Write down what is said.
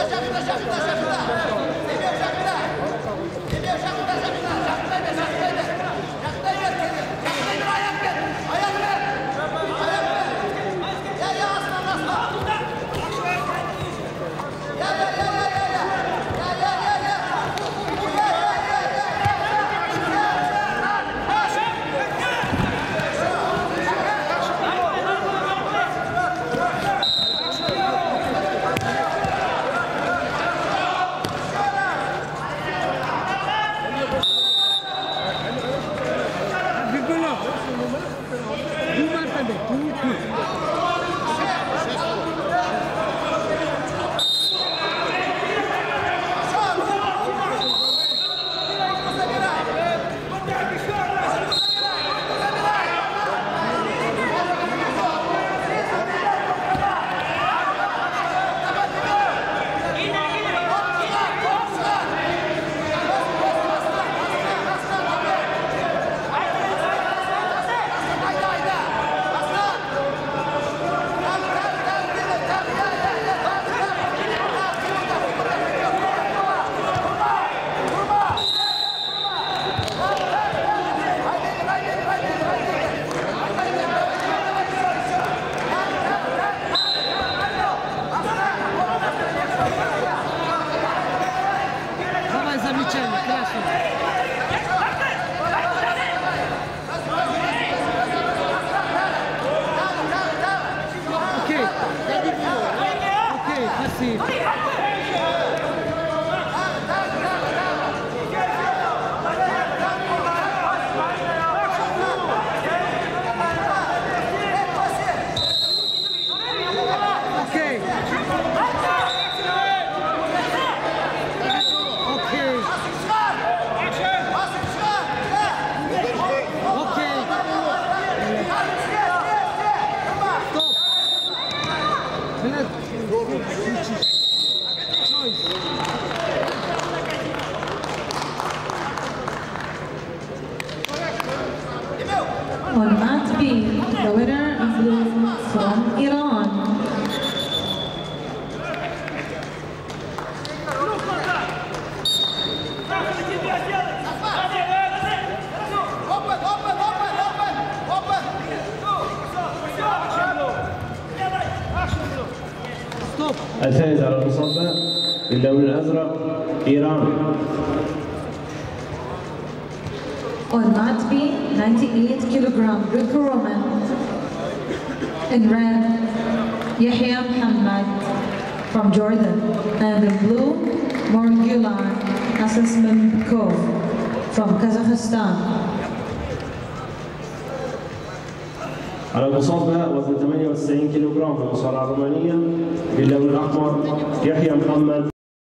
Deixa ajudar, deixa ajudar. Hormat B, the winner of the from Iran. الفائز على المصفى باللون الازرق ايران On mat B, 98 kilogram Greco-Roman. In red, Yahya Muhammad from Jordan. And in blue, Morgulan Asasmankov from Kazakhstan. على المصفى وزن 98 كيلو جرام في المصارعة الرومانية باللون الأحمر يحيى محمد.